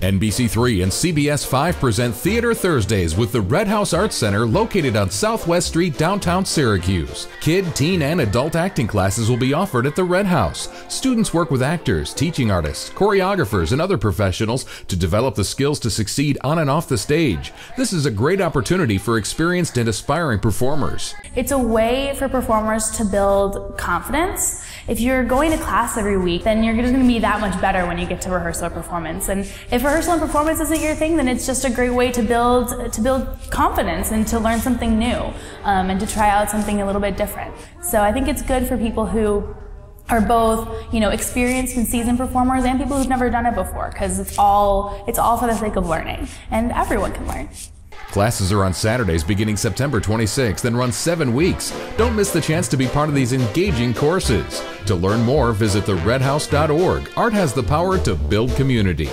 NBC3 and CBS 5 present Theater Thursdays with the Redhouse Arts Center located on Southwest Street, downtown Syracuse. Kid, teen, and adult acting classes will be offered at the Redhouse. Students work with actors, teaching artists, choreographers, and other professionals to develop the skills to succeed on and off the stage. This is a great opportunity for experienced and aspiring performers. It's a way for performers to build confidence. If you're going to class every week, then you're just going to be that much better when you get to rehearsal or performance. And if rehearsal and performance isn't your thing, then it's just a great way to build to build confidence and to learn something new um, and to try out something a little bit different. So I think it's good for people who are both you know experienced and seasoned performers and people who've never done it before because it's all it's all for the sake of learning and everyone can learn. Classes are on Saturdays beginning September 26th and run seven weeks. Don't miss the chance to be part of these engaging courses. To learn more, visit theredhouse.org. Art has the power to build community.